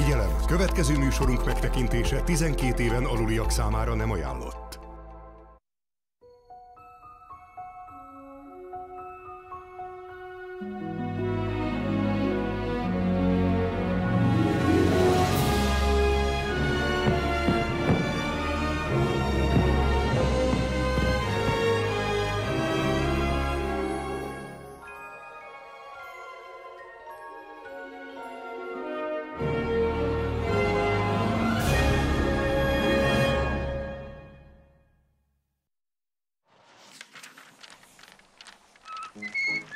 Figyelem! Következő műsorunk megtekintése 12 éven aluliak számára nem ajánlott. thank you Mm-hmm.